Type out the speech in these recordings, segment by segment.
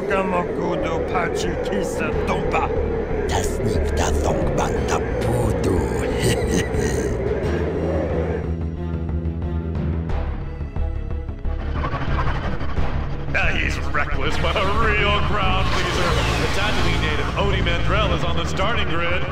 Tokamokudo Pachi Kisa Dompa. Tasnik ta Thongban Tapudu. Yeah, he's reckless, but a real crowd pleaser. The Tatooine native Ody Mandrell is on the starting grid.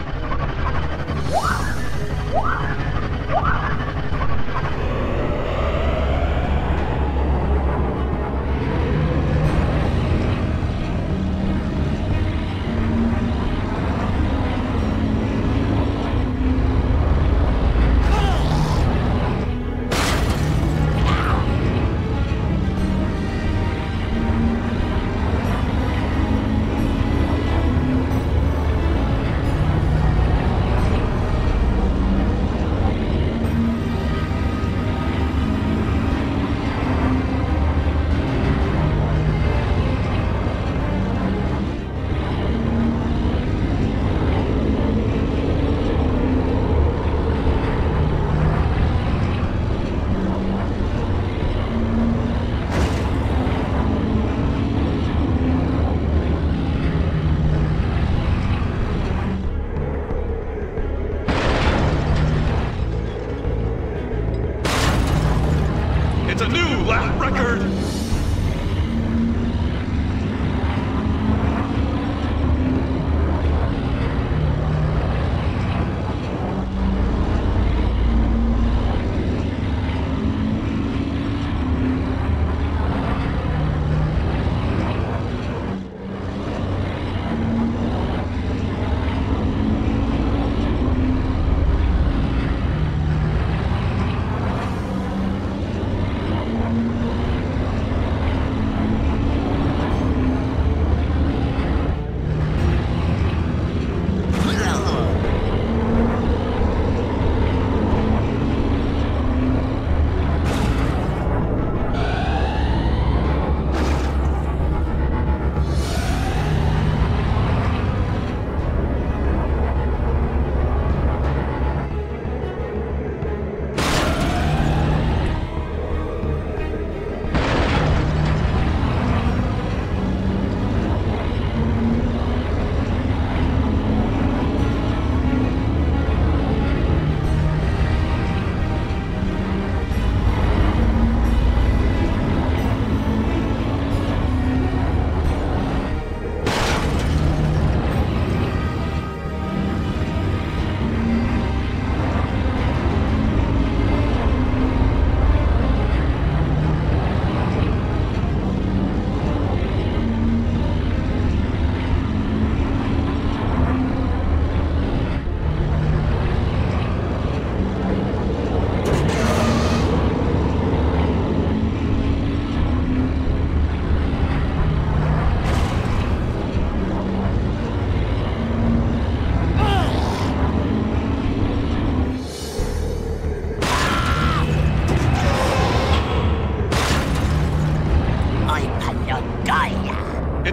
Lap record.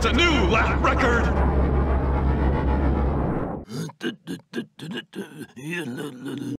A new lap record.